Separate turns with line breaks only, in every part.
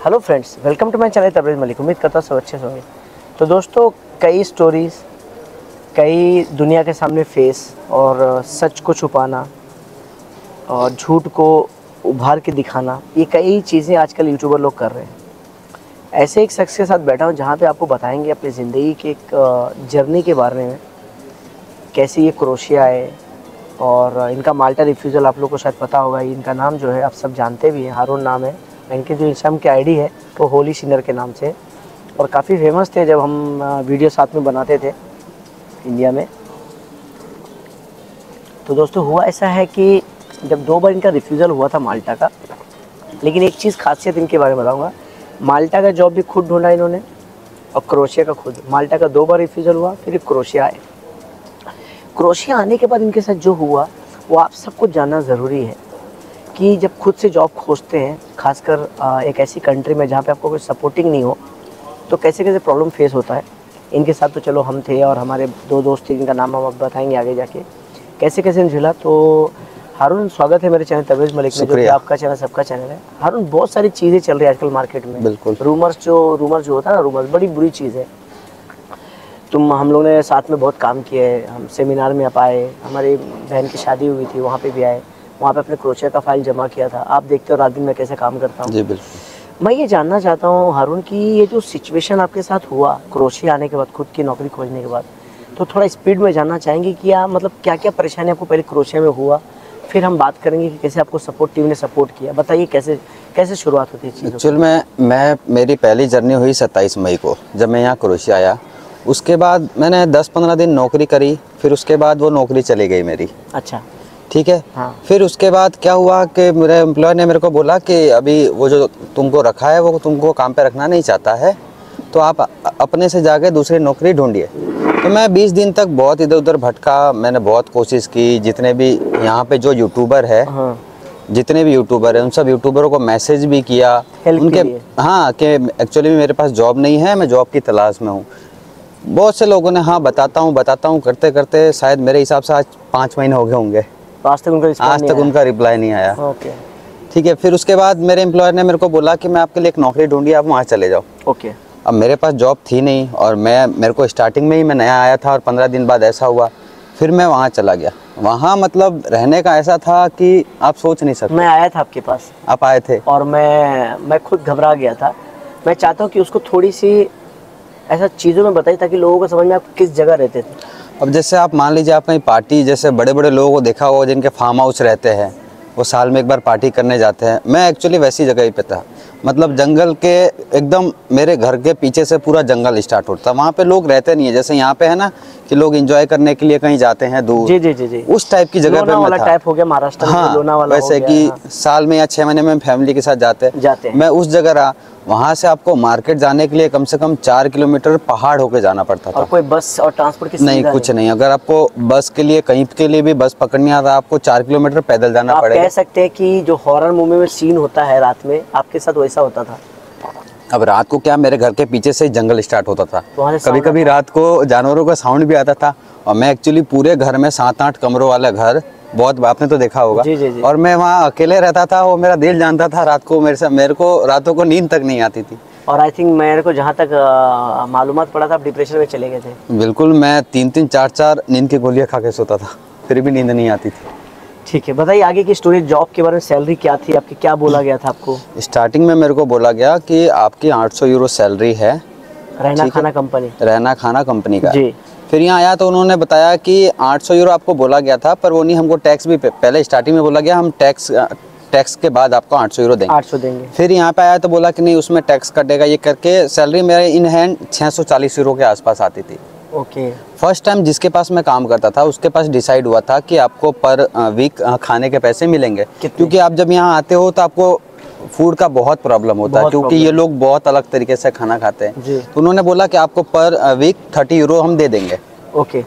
Hello friends welcome to my channel Tabrez Malik उम्मीद करता हूँ सब अच्छे से होंगे। तो दोस्तों, कई स्टोरीज़ कई दुनिया के सामने फेस और सच को छुपाना और झूठ को उभार के दिखाना, ये कई चीज़ें आजकल यूट्यूबर लोग कर रहे हैं। ऐसे एक शख्स के साथ बैठा हूँ जहाँ पे आपको बताएँगे अपनी ज़िंदगी के एक जर्नी के बारे में, कैसे ये क्रोशिया है और इनका माल्टा रिफ्यूज़ल आप लोग को शायद पता होगा, इनका नाम जो है आप सब जानते भी हैं, हारून नाम है। इनकी जो इंस्टाम की आईडी है, वो होली सिनर के नाम से और काफ़ी फ़ेमस थे जब हम वीडियो साथ में बनाते थे इंडिया में। तो दोस्तों, हुआ ऐसा है कि जब दो बार इनका रिफ्यूज़ल हुआ था माल्टा का, लेकिन एक चीज़ खासियत इनके बारे में बताऊँगा। माल्टा का जॉब भी खुद ढूंढा इन्होंने, और क्रोशिया का खुद। माल्टा का दो बार रिफ्यूज़ल हुआ, फिर क्रोशिया आए। क्रोशिया आने के बाद इनके साथ जो हुआ, वो आप सबको जानना ज़रूरी है कि जब खुद से जॉब खोजते हैं खासकर एक ऐसी कंट्री में जहाँ पे आपको कोई सपोर्टिंग नहीं हो तो कैसे कैसे प्रॉब्लम फेस होता है? इनके साथ तो चलो हम थे और हमारे दो दोस्त थे जिनका नाम हम बताएँगे आगे जाके। कैसे कैसे झेला? तो हारून स्वागत है मेरे चैनल तबरेज मलिक में जो कि आपका चैनल सबका चैनल है। हारून बहुत सारी चीज़ें चल रही है आजकल मार्केट में।
बिल्कुल।
रूमर्स जो रूमर जो होता है ना रूमर्स बड़ी बुरी चीज़ है। तुम हम लोग ने साथ में बहुत काम किए हम सेमिनार में आप आए हमारी बहन की शादी हुई थी वहाँ पे भी आए। वहाँ पे अपने क्रोशिया का फ़ाइल जमा किया था। आप देखते हो रात दिन में कैसे काम करता हूँ।
जी बिल्कुल।
मैं ये जानना चाहता हूँ हारून की ये जो सिचुएशन आपके साथ हुआ क्रोशिया आने के बाद खुद की नौकरी खोजने के बाद तो थोड़ा स्पीड में जानना चाहेंगे कि आप मतलब क्या क्या परेशानी आपको पहले क्रोशिया में हुआ फिर हम बात करेंगे कि कैसे आपको सपोर्ट टीम ने सपोर्ट किया। बताइए कैसे कैसे शुरुआत होती है
एक्चुअल में मैं मेरी पहली जर्नी हुई सत्ताईस मई को जब मैं यहाँ क्रोशिया आया। उसके बाद मैंने 10-15 दिन नौकरी करी फिर उसके बाद वो नौकरी चली गई मेरी।
अच्छा।
ठीक है?
हाँ।
फिर उसके बाद क्या हुआ कि मेरे एम्प्लॉय ने मेरे को बोला कि अभी वो जो तुमको रखा है वो तुमको काम पे रखना नहीं चाहता है तो आप अपने से जाके दूसरी नौकरी ढूंढिए। तो मैं 20 दिन तक बहुत इधर उधर भटका मैंने बहुत कोशिश की जितने भी यहाँ पे जो यूट्यूबर है
हाँ।
जितने भी यूट्यूबर हैं उन सब यूट्यूबरों को मैसेज भी किया। उनके हाँ कि एक्चुअली मेरे पास जॉब नहीं है मैं जॉब की तलाश में हूँ। बहुत से लोगों ने हाँ बताता हूँ बताता हूँ करते करते शायद मेरे हिसाब से आज पाँच महीने हो गए होंगे।
तो आज तक उनका
आज तक उनका रिप्लाई नहीं आया।
ओके
ठीक है फिर उसके बाद मेरे एम्प्लॉयर ने मेरे को बोला कि मैं आपके लिए एक नौकरी ढूंढी आप वहाँ चले जाओ।
ओके
अब मेरे पास जॉब थी नहीं और मैं मेरे को स्टार्टिंग में ही मैं नया आया था और पंद्रह दिन बाद ऐसा हुआ फिर मैं वहाँ चला गया। वहाँ मतलब रहने का ऐसा था कि आप सोच नहीं सकते।
मैं आया था आपके पास।
आप आए थे।
और मैं मैं खुद घबरा गया था। मैं चाहता हूँ कि उसको थोड़ी सी ऐसा चीज़ों में बताइए ताकि लोगों को समझ में आप किस जगह रहते थे।
अब जैसे आप मान लीजिए आप कहीं पार्टी जैसे बड़े बड़े लोगों को देखा होगा जिनके फार्म हाउस रहते हैं वो साल में एक बार पार्टी करने जाते हैं। मैं एक्चुअली वैसी जगह ही पे था। मतलब जंगल के एकदम मेरे घर के पीछे से पूरा जंगल स्टार्ट होता है वहाँ पे लोग रहते नहीं है। जैसे यहाँ पे है ना कि लोग एंजॉय करने के लिए कहीं जाते हैं दूर।
जी जी जी जी।
उस टाइप की जगह पे मैं था।
टाइप हो गया महाराष्ट्र
हाँ
हो
वैसे कि
हाँ।
साल में या छह महीने में फैमिली के साथ जाते हैं।
जाते हैं।
मैं उस जगह रहा। वहाँ से आपको मार्केट जाने के लिए कम से कम चार किलोमीटर पहाड़ होके जाना पड़ता था।
और कोई बस और ट्रांसपोर्ट की
नहीं कुछ नहीं? अगर आपको बस के लिए कहीं के लिए भी बस पकड़नी आता आपको चार किलोमीटर पैदल जाना
आप
पड़ेगा।
कह सकते हैं कि जो हॉरर मूवी में सीन होता है रात में आपके साथ वैसा होता था?
अब रात को क्या मेरे घर के पीछे से जंगल स्टार्ट होता था।
तो
कभी कभी रात को जानवरों का साउंड भी आता था। और मैं एक्चुअली पूरे घर में सात आठ कमरों वाला घर बहुत आपने तो देखा होगा।
जी, जी, जी।
और मैं वहाँ अकेले रहता था वो मेरा दिल जानता था रात को मेरे से मेरे को रातों को नींद तक नहीं आती थी।
और आई थिंक मेरे को जहाँ तक मालूम पड़ा था आप डिप्रेशन में चले गए थे।
बिल्कुल मैं तीन तीन चार चार नींद की गोलियाँ खा के सोता था फिर भी नींद नहीं आती थी।
ठीक है बताइए आगे की स्टोरी जॉब के बारे में सैलरी क्या थी आपकी क्या बोला गया था आपको?
स्टार्टिंग में मेरे को बोला गया कि आपकी 800 यूरो सैलरी है।
रहना खाना कंपनी
रहना खाना कंपनी का
जी।
फिर यहाँ आया तो उन्होंने बताया कि 800 यूरो आपको बोला गया था पर वो नहीं हमको टैक्स भी पहले स्टार्टिंग में बोला गया हम टैक्स टैक्स के बाद आपको 800 यूरो देंगे।
आठ सौ देंगे।
फिर यहाँ पे आया तो बोला कि नहीं उसमें टैक्स कटेगा ये करके सैलरी मेरे इन हैंड 640 यूरो के आसपास आती थी।
ओके।
फ़र्स्ट टाइम जिसके पास मैं काम करता था उसके पास डिसाइड हुआ था कि आपको पर वीक खाने के पैसे मिलेंगे? क्योंकि आप जब यहाँ आते हो तो आपको फ़ूड का बहुत प्रॉब्लम होता है क्योंकि ये लोग बहुत अलग तरीके से खाना खाते हैं। तो उन्होंने बोला कि आपको पर वीक थर्टी यूरो हम दे देंगे।
ओके।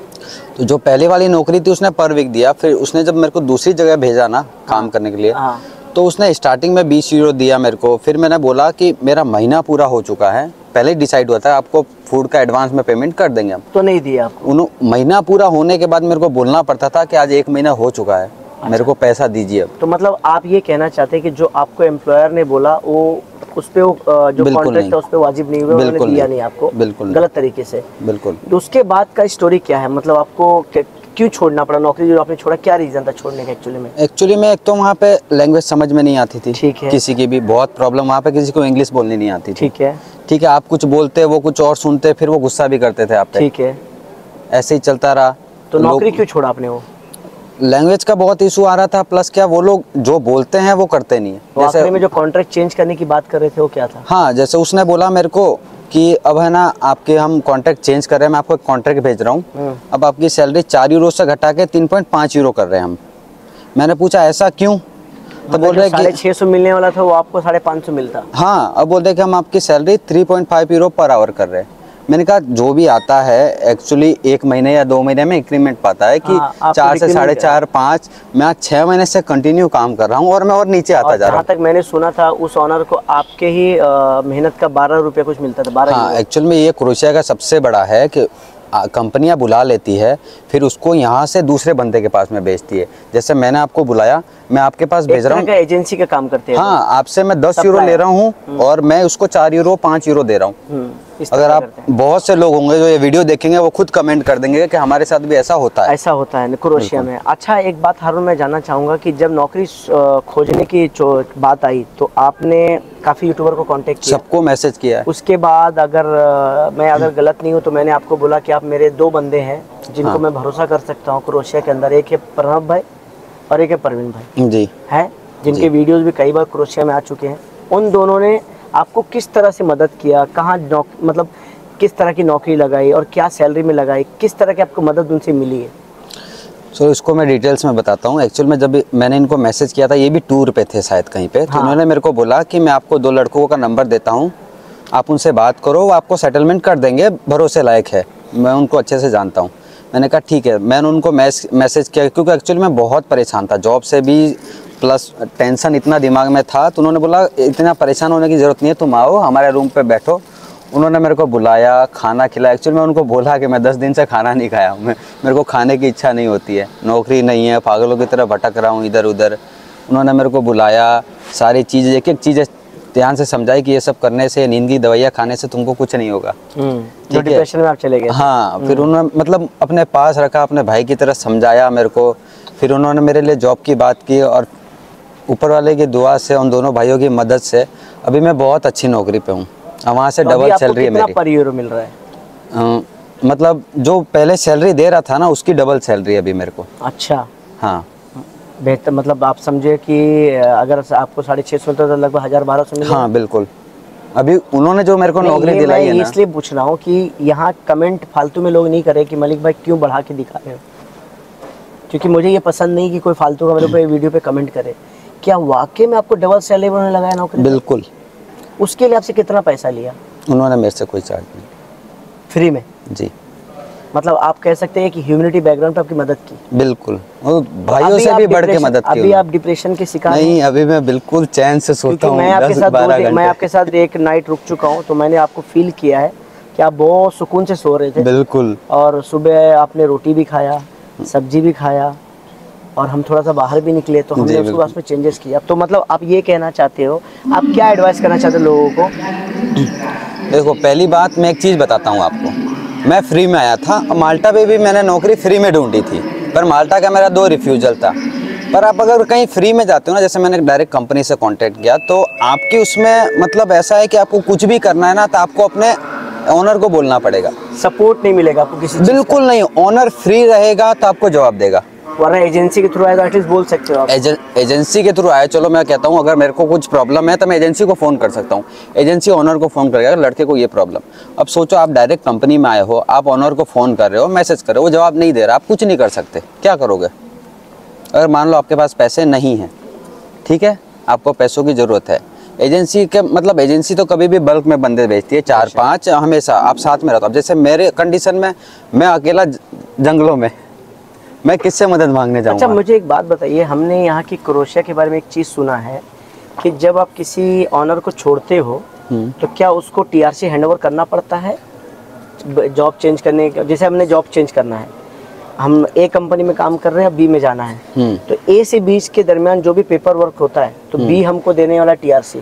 तो जो पहले वाली नौकरी थी उसने पर वीक दिया फिर उसने जब मेरे को दूसरी जगह भेजा ना काम करने के लिए
हाँ।
तो उसने स्टार्टिंग में बीस यूरो दिया मेरे को फिर मैंने बोला कि मेरा महीना पूरा हो चुका है पहले डिसाइड हुआ था आपको फ़ूड का एडवांस में पेमेंट कर देंगे हम।
तो नहीं दिया आपको?
उन्हों महीना पूरा होने के बाद मेरे को बोलना पड़ता था कि आज एक महीना हो चुका है। मेरे को पैसा दीजिए अब।
तो मतलब आप ये कहना चाहते हैं कि जो आपको एम्प्लॉयर ने बोला वो उस पे वो जो कॉन्ट्रैक्ट। था उस पे वाजिब नहीं हुआ उन्होंने
बिल्कुल
दिया
नहीं।
आपको।
बिल्कुल।
गलत तरीके से।
बिल्कुल।
तो उसके बाद का स्टोरी क्या है? मतलब आपको क्यों छोड़ना पड़ा? नौकरी जो आपने छोड़ा क्या रीजन था छोड़ने का एक्चुअली में?
एक्चुअली में एक तो वहाँ पे लैंग्वेज समझ में नहीं आती थी।
ठीक है।
किसी की भी बहुत प्रॉब्लम वहाँ पे किसी को इंग्लिश बोलनी नहीं आती थी।
ठीक है।
ठीक है आप कुछ बोलते वो कुछ और सुनते फिर वो गुस्सा भी करते थे आप
ठीक है।
ऐसे ही चलता रहा।
तो नौकरी क्यों छोड़ा आपने वो?
लैंग्वेज का बहुत इशू आ रहा था प्लस क्या वो लोग जो बोलते हैं वो करते नहीं है।
तो आखिरी में जो कॉन्ट्रैक्ट चेंज करने की बात कर रहे थे वो क्या था?
हाँ जैसे उसने बोला मेरे को कि अब है ना आपके हम कॉन्ट्रैक्ट चेंज कर रहे हैं मैं आपको एक कॉन्ट्रैक्ट भेज रहा हूँ।
हम्म।
अब आपकी सैलरी चार यूरो से घटा के तीन पॉइंट पाँच यूरो कर रहे हैं हम। मैंने पूछा ऐसा क्यों? तो बोल रहे
मतलब साढ़े छः सौ मिलने वाला था वो आपको साढ़े पाँच सौ मिलता।
हाँ अब बोल रहे कि हम आपकी salary three point five euro per hour कर रहे हैं। मैंने कहा जो भी आता है एक्चुअली एक महीने या दो महीने में इंक्रीमेंट पाता है कि
हाँ,
चार से साढ़े चार पाँच मैं आज छः महीने से कंटिन्यू काम कर रहा हूँ और मैं और नीचे आता
और
जा रहा हूँ।
तक मैंने सुना था उस ऑनर को आपके ही मेहनत का बारह रुपया कुछ मिलता था बारह
हाँ एक्चुअल में ये क्रोशिया का सबसे बड़ा है कि कंपनियाँ बुला लेती है फिर उसको यहाँ से दूसरे बंदे के पास में बेचती है। जैसे मैंने आपको बुलाया मैं आपके पास भेज रहा हूँ।
एजेंसी का काम करते हैं
हाँ आपसे मैं दस यूरो। ले रहा हूँ और मैं उसको चार यूरो पाँच यूरो दे रहा हूँ।
हम्म,
अगर आप बहुत से लोग होंगे जो ये वीडियो देखेंगे वो खुद कमेंट कर देंगे कि हमारे साथ भी ऐसा होता है।
ऐसा होता है क्रोशिया में। अच्छा एक बात हारून मैं जानना चाहूँगा कि जब नौकरी खोजने की बात आई तो आपने काफ़ी यूट्यूबर को कांटेक्ट किया?
सबको मैसेज किया है।
उसके बाद अगर मैं अगर गलत नहीं हूँ तो मैंने आपको बोला कि आप मेरे दो बंदे हैं जिनको
हाँ।
मैं भरोसा कर सकता हूँ क्रोशिया के अंदर। एक है प्रणब भाई और एक है परवीन भाई।
जी।
है? जिनके वीडियोस भी कई बार क्रोशिया में आ चुके हैं। उन दोनों ने आपको किस तरह से मदद किया? कहाँ मतलब किस तरह की नौकरी लगाई और क्या सैलरी में लगाई? किस तरह की आपको मदद उनसे मिली है?
सो इसको मैं डिटेल्स में बताता हूँ। एक्चुअल में जब मैंने इनको मैसेज किया था ये भी टूर पे थे शायद कहीं पे हाँ। तो
हाँ।
उन्होंने मेरे को बोला कि मैं आपको दो लड़कों का नंबर देता हूँ। आप उनसे बात करो वो आपको सेटलमेंट कर देंगे भरोसे लायक है। मैं उनको अच्छे से जानता हूँ। मैंने कहा, ठीक है। मैंने उनको मैसेज किया, क्योंकि एक्चुअली मैं बहुत परेशान था। जॉब से भी प्लस टेंशन इतना दिमाग में था तो उन्होंने बोला, इतना परेशान होने की ज़रूरत नहीं है, तुम आओ, हमारे रूम पे बैठो। उन्होंने मेरे को बुलाया, खाना खिलाया। एक्चुअली मैं उनको बोला कि मैं दस दिन से खाना नहीं खाया हूँ। मेरे को खाने की इच्छा नहीं होती है। नौकरी नहीं है, पागलों की तरह भटक रहा हूँ इधर उधर उन्होंने मेरे को बुलाया, सारी चीज़ें एक एक चीज़ें ध्यान से समझाई कि ये सब करने से नींद की दवाइयाँ खाने से तुमको कुछ नहीं होगा।
जो डिप्रेशन में आप चले गए
हाँ फिर उन्होंने मतलब अपने पास रखा अपने भाई की तरह समझाया मेरे को। फिर उन्होंने मेरे लिए जॉब की बात की और ऊपर वाले की दुआ से उन दोनों भाइयों की मदद से अभी मैं बहुत अच्छी नौकरी पे हूँ। वहाँ से
तो
डबल सैलरी है मेरी।
पर यूरो मिल रहा है?
मतलब जो पहले सैलरी दे रहा था ना उसकी डबल सैलरी अभी मेरे को।
अच्छा।
हाँ।
बेहतर मतलब आप समझे कि अगर आपको साढ़े छः सौ तो लगभग हज़ार बारह सौ
हाँ बिल्कुल। अभी उन्होंने जो मेरे को नौकरी दिलाई है
इसलिए पूछ रहा हूँ कि यहाँ कमेंट फालतू में लोग नहीं करे कि मलिक भाई क्यों बढ़ा के दिखा रहे हो? क्योंकि मुझे ये पसंद नहीं कि कोई फालतू का मेरे को वीडियो पे कमेंट करे। क्या वाकई में आपको डबल सैलरी उन्होंने लगाया नौकरी
बिल्कुल।
उसके लिए आपसे कितना पैसा लिया?
उन्होंने मेरे से कोई चार्ज नहीं।
फ्री में?
जी।
मतलब आप कह सकते हैं कि ह्यूमनिटी बैकग्राउंड पे आपकी मदद की।
बिल्कुल। भाइयों से भी बढ़ के मदद की
अभी आप डिप्रेशन के शिकार
नहीं अभी मैं बिल्कुल चैन से सोता हूँ
मैं आपके साथ मैं आपके साथ एक नाइट रुक चुका हूँ तो मैंने आपको फील किया है कि आप बहुत सुकून से सो रहे थे।
बिल्कुल।
और सुबह आपने रोटी भी खाया सब्ज़ी भी खाया और हम थोड़ा सा बाहर भी निकले तो हमने उसको
बिल्कुल।
उसमें चेंजेस किया तो मतलब आप ये कहना चाहते हो आप क्या एडवाइस करना चाहते हो लोगों को?
देखो पहली बात मैं एक चीज़ बताता हूँ आपको। मैं फ्री में आया था। और माल्टा पे भी मैंने नौकरी फ्री में ढूंढी थी पर माल्टा का मेरा दो रिफ्यूजल था। पर आप अगर कहीं फ्री में जाते हो ना जैसे मैंने डायरेक्ट कंपनी से कॉन्टेक्ट किया तो आपकी उसमें मतलब ऐसा है कि आपको कुछ भी करना है ना तो आपको अपने ऑनर को बोलना पड़ेगा।
सपोर्ट नहीं मिलेगा आपको किसी
बिल्कुल नहीं ऑनर फ्री रहेगा तो आपको जवाब देगा।
वरना एजेंसी के थ्रू आए तो एटलीस्ट बोल सकते हो आप।
एजें, एजेंसी के थ्रू आए चलो मैं कहता हूँ अगर मेरे को कुछ प्रॉब्लम है तो मैं एजेंसी को फ़ोन कर सकता हूँ। एजेंसी ऑनर को फ़ोन करेगा लड़के को ये प्रॉब्लम अब सोचो आप डायरेक्ट कंपनी में आए हो आप ऑनर को फ़ोन कर रहे हो मैसेज कर रहे हो वो जवाब नहीं दे रहा आप कुछ नहीं कर सकते। क्या करोगे? अगर मान लो आपके पास पैसे नहीं हैं ठीक है? आपको पैसों की ज़रूरत है। एजेंसी के मतलब एजेंसी तो कभी भी बल्क में बंदे भेजती है चार पाँच हमेशा आप साथ में रहते हो। अब जैसे मेरे कंडीशन में मैं अकेला जंगलों में मैं किससे मदद मांगने
अच्छा
जाऊँगा?
मुझे एक बात बताइए हमने यहाँ की क्रोशिया के बारे में एक चीज़ सुना है कि जब आप किसी ऑनर को छोड़ते हो
हम्म।
तो क्या उसको टीआरसी हैंडओवर करना पड़ता है? जॉब चेंज करने के जैसे हमने जॉब चेंज करना है। हम ए कंपनी में काम कर रहे हैं बी में जाना है।
हम्म।
तो ए से बी के दरमियान जो भी पेपर वर्क होता है तो बी हमको देने वाला टीआरसी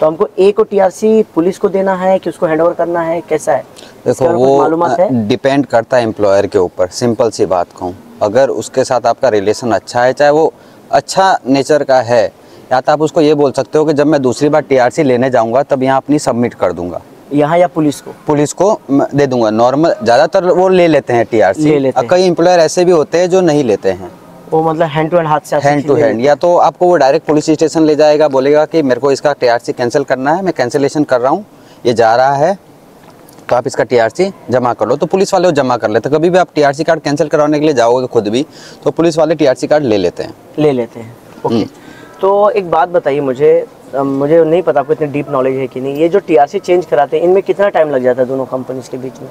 तो हमको ए को टीआरसी पुलिस को देना है कि उसको हैंडओवर करना है कैसा है?
देखो वो डिपेंड करता है एम्प्लॉयर के ऊपर। सिंपल सी बात कहूँ। अगर उसके साथ आपका रिलेशन अच्छा है चाहे वो अच्छा नेचर का है या तो आप उसको ये बोल सकते हो कि जब मैं दूसरी बार टीआरसी लेने जाऊँगा तब यहाँ अपनी सबमिट कर दूँगा।
यहाँ या पुलिस को?
पुलिस को दे दूँगा। नॉर्मल ज़्यादातर वो ले लेते हैं टीआरसी
ले लेते हैं।
कई एम्प्लॉयर ऐसे भी होते हैं जो नहीं लेते हैं।
वो मतलब हैंड टू हैंड हाथ से
हैंड टू हैंड या तो आपको वो डायरेक्ट पुलिस स्टेशन ले जाएगा बोलेगा कि मेरे को इसका टीआरसी कैंसिल करना है मैं कैंसिलेशन कर रहा हूँ ये जा रहा है। तो आप इसका टीआरसी जमा कर लो। तो पुलिस वाले वो जमा कर लेते हैं। कभी भी आप टीआरसी कार्ड कैंसिल करवाने के लिए जाओगे खुद भी तो पुलिस वाले टीआरसी कार्ड ले लेते हैं।
ले लेते हैं। Okay
hmm.
तो एक बात बताइए मुझे मुझे नहीं पता आपको इतनी डीप नॉलेज है कि नहीं। ये जो टीआरसी चेंज कराते हैं इनमें कितना टाइम लग जाता है दोनों कंपनीज़ के बीच में?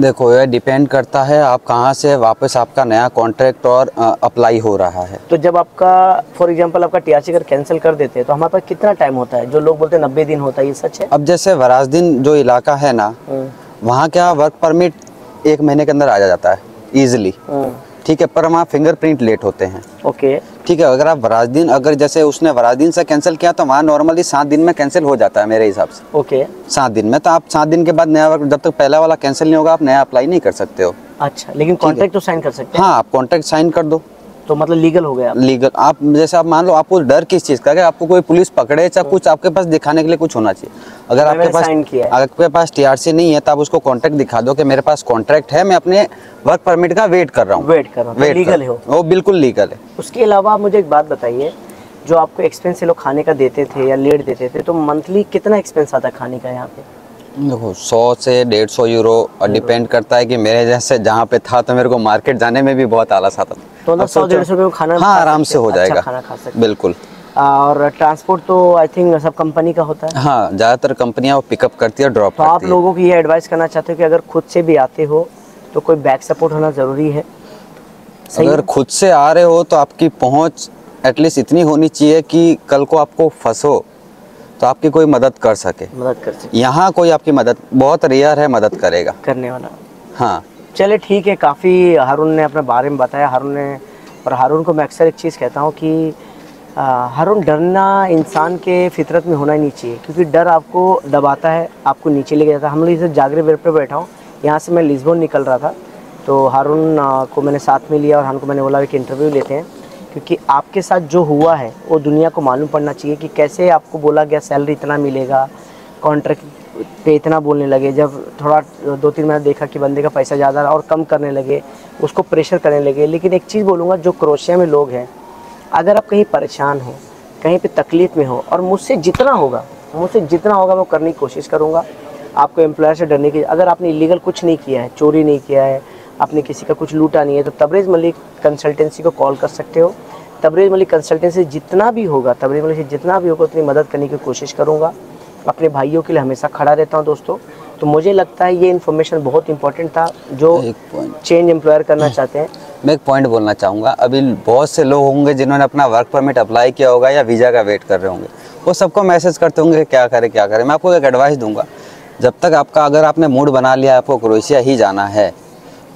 देखो ये डिपेंड करता है आप कहाँ से वापस आपका नया कॉन्ट्रैक्ट और अप्लाई हो रहा है।
तो जब आपका फॉर एग्जांपल आपका टीआरसी अगर कैंसिल कर देते हैं तो हमारे पास कितना टाइम होता है? जो लोग बोलते हैं नब्बे दिन होता है ये सच है?
अब जैसे वराजदीन जो इलाका है ना
हम्म,
वहाँ क्या वर्क परमिट एक महीने के अंदर आ जाता है ईजिली ठीक है पर हमारा फिंगरप्रिंट लेट होते हैं।
ओके
ठीक है अगर आप वराजदीन अगर जैसे उसने वराजदीन से कैंसिल किया तो वहाँ नॉर्मली सात दिन में कैंसिल हो जाता है मेरे हिसाब से।
ओके
सात दिन में तो आप सात दिन के बाद नया जब तक पहला वाला कैंसिल नहीं होगा आप नया अप्लाई नहीं कर सकते हो।
अच्छा लेकिन कॉन्ट्रैक्ट तो साइन कर सकते हैं।
हाँ आप कॉन्ट्रैक्ट साइन कर दो।
तो मतलब लीगल हो गया?
लीगल। आप जैसे आप मान लो आपको डर किस चीज़ का है आपको कोई पुलिस पकड़े चाहे कुछ आपके पास दिखाने के लिए कुछ होना चाहिए। अगर आपके पास। आपके पास टीआरसी नहीं है तो आप उसको कॉन्ट्रैक्ट दिखा दो कि मेरे पास कॉन्ट्रैक्ट है मैं अपने वर्क परमिट का वेट कर रहा हूँ।
वेट कर रहा हूँ लीगल है। वो
वो बिल्कुल लीगल है।
उसके अलावा आप मुझे एक बात बताइए जो आपको एक्सपेंस लोग खाने का देते थे या लेट देते थे तो मंथली कितना एक्सपेंस आता खाने का यहाँ पे?
देखो सौ से डेढ़ सौ यूरो और डिपेंड करता है कि मेरे जैसे जहाँ पे था तो मेरे को मार्केट जाने में भी बहुत आलस आता था।
तो मतलब सौ डेढ़ सौ रुपये में खाना
हाँ आराम से
हैं, अच्छा
जाएगा।
खाना खा सकते
बिल्कुल।
और ट्रांसपोर्ट तो आई थिंक सब कंपनी का होता है।
हाँ ज़्यादातर कंपनियाँ वो पिकअप करती है ड्रॉप
तो आप लोगों को ये एडवाइस करना चाहते हो कि अगर खुद से भी आते हो तो कोई बैक सपोर्ट होना ज़रूरी है?
अगर खुद से आ रहे हो तो आपकी पहुँच एटलीस्ट इतनी होनी चाहिए कि कल को आपको फंसो तो आपकी कोई मदद कर सके।
मदद कर सके।
यहाँ कोई आपकी मदद बहुत रेयर है मदद करेगा।
करने वाला।
हाँ।
चले, ठीक है, काफ़ी हारून ने अपने बारे में बताया। हारून ने और हारून को मैं अक्सर एक चीज़ कहता हूँ कि हारून डरना इंसान के फितरत में होना ही नहीं चाहिए, क्योंकि डर आपको दबाता है, आपको नीचे लेके जाता है। हम लोग इसे जागरे बेर पे बैठा हूँ, यहाँ से मैं लिस्बोन निकल रहा था तो हारून को मैंने साथ में लिया और हारून को मैंने बोला, एक इंटरव्यू लेते हैं। क्योंकि आपके साथ जो हुआ है, वो दुनिया को मालूम पड़ना चाहिए कि कैसे आपको बोला गया सैलरी इतना मिलेगा कॉन्ट्रैक्ट पे इतना बोलने लगे, जब थोड़ा दो तीन महीना देखा कि बंदे का पैसा ज़्यादा और कम करने लगे, उसको प्रेशर करने लगे। लेकिन एक चीज़ बोलूँगा, जो क्रोशिया में लोग हैं, अगर आप कहीं परेशान हो, कहीं पे तकलीफ़ में हो और मुझसे जितना होगा, मुझसे जितना होगा मैं करने की कोशिश करूँगा। आपको एम्प्लॉयर से डरने की, अगर आपने इलीगल कुछ नहीं किया है, चोरी नहीं किया है, आपने किसी का कुछ लूटा नहीं है तो तबरेज़ मलिक कंसल्टेंसी को कॉल कर सकते हो। तबरेज़ मलिक कंसल्टेंसी जितना भी होगा तबरेज़ मलिक से जितना भी होगा, उतनी मदद करने की कोशिश करूँगा। अपने भाइयों के लिए हमेशा खड़ा रहता हूँ दोस्तों। तो मुझे लगता है ये इन्फॉर्मेशन बहुत इंपॉर्टेंट था जो
एक
चेंज एम्प्लॉयर करना चाहते हैं।
मैं एक पॉइंट बोलना चाहूँगा। अभी बहुत से लोग होंगे जिन्होंने अपना वर्क परमिट अप्लाई किया होगा या वीज़ा का वेट कर रहे होंगे। वो सबको मैसेज करते होंगे क्या करें क्या करें। मैं आपको एक एडवाइस दूँगा। जब तक आपका अगर आपने मूड बना लिया आपको क्रोएशिया ही जाना है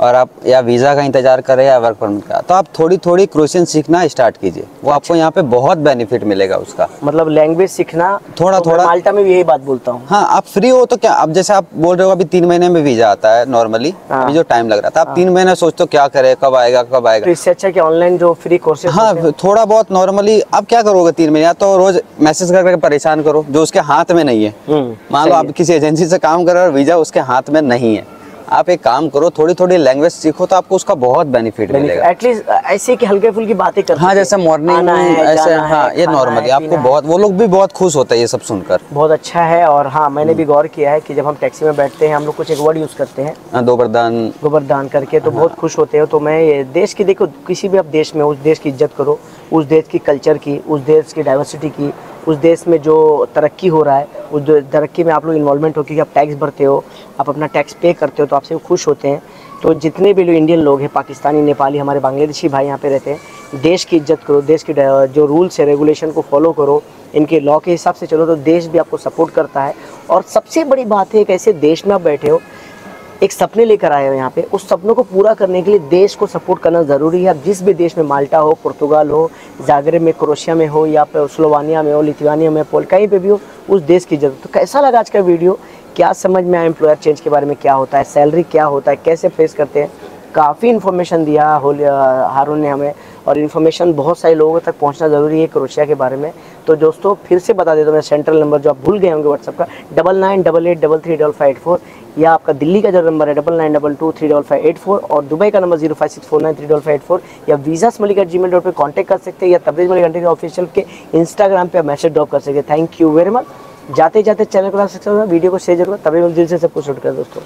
और आप या वीज़ा का इंतज़ार करें या वर्क परमिट का। तो आप थोड़ी थोड़ी क्रोशियन सीखना स्टार्ट कीजिए। वो आपको यहाँ पे बहुत बेनिफिट मिलेगा उसका।
मतलब लैंग्वेज सीखना
थोड़ा-
तो
थोड़ा-
माल्टा में भी यही बात बोलता हूँ।
हाँ आप फ्री हो तो क्या अब जैसे आप बोल रहे हो अभी तीन महीने में वीज़ा आता है नॉर्मली
हाँ।
अभी जो टाइम लग रहा था आप तीन महीने सोचते हो क्या करे कब आएगा कब आएगा।
तो इससे अच्छा कि ऑनलाइन जो फ्री कोर्सेज
हाँ थोड़ा बहुत नॉर्मली आप क्या करोगे तीन महीने? या तो रोज मैसेज करके परेशान करो जो उसके हाथ में नहीं है।
हम्म,
मान लो आप किसी एजेंसी से काम कर रहे हो और वीज़ा उसके हाथ में नहीं है। आप एक काम करो थोड़ी थोड़ी लैंग्वेज सीखो तो आपको उसका बहुत बेनिफिट मिलेगा।
एटलीस्ट ऐसे कि हल्के फुल्की बातें कर
हाँ जैसे मॉर्निंग ऐसे
हाँ
ये नॉर्मली
है,
आपको बहुत वो लोग भी बहुत खुश होते हैं ये सब सुनकर।
बहुत अच्छा है और हाँ मैंने
हम्म।
भी गौर किया है की जब हम टैक्सी में बैठते हैं हम लोग कुछ एक वर्ड यूज़ करते हैं।
हाँ, दो बरदान
गोबरदान करके
हाँ।
तो बहुत खुश होते हैं। तो मैं ये देश की देखो किसी भी आप देश में उस देश की इज़्ज़त करो उस देश की कल्चर की उस देश की डाइवर्सिटी की उस देश में जो तरक्की हो रहा है, उस तरक्की में आप लोग इन्वॉल्वमेंट हो, क्योंकि आप टैक्स भरते हो, आप अपना टैक्स पे करते हो तो आपसे खुश होते हैं। तो जितने भी लोग इंडियन लोग हैं, पाकिस्तानी, नेपाली, हमारे बांग्लादेशी भाई यहाँ पे रहते हैं, देश की इज़्ज़त करो, देश की जो रूल्स है रेगुलेशन को फॉलो करो, इनके लॉ के हिसाब से चलो तो देश भी आपको सपोर्ट करता है। और सबसे बड़ी बात है, एक ऐसे देश में आप बैठे हो एक सपने लेकर आए हो यहाँ पे। उस सपनों को पूरा करने के लिए देश को सपोर्ट करना ज़रूरी है। अब जिस भी देश में माल्टा हो, पुर्तगाल हो जागरे में, क्रोशिया में हो, या फिर स्लोवानिया में हो, लिथुआनिया में पोल, कहीं पे भी हो, उस देश की ज़रूरत। तो कैसा लगा आज का वीडियो? क्या समझ में आया एम्प्लॉयर चेंज के बारे में क्या होता है? सैलरी क्या होता है? कैसे फेस करते हैं? काफ़ी इन्फॉर्मेशन दिया होल- हारून ने हमें। और इन्फॉर्मेशन बहुत सारे लोगों तक पहुँचना ज़रूरी है क्रोशिया के बारे में। तो दोस्तों, फिर से बता देता हूँ मैं सेंट्रल नंबर जो आप भूल गए होंगे व्हाट्सअप का double nine double eight double three double five eight four या आपका दिल्ली का जो नंबर है double nine double two three double five eight four और दुबई का number zero five six four nine three double five eight four या visa Malik at Gmail dot पर contact कर सकते हैं या तबरेज मलिक घंटे ऑफिशियल के इंस्टाग्राम पर मैसेज ड्रॉप कर सकते हैं। थैंक यू वेरी मच जाते जाते चैनल को ला सकते हो वीडियो को शेयर ज़रूर तभी दिल से सब कुछ शूट कर दोस्तों।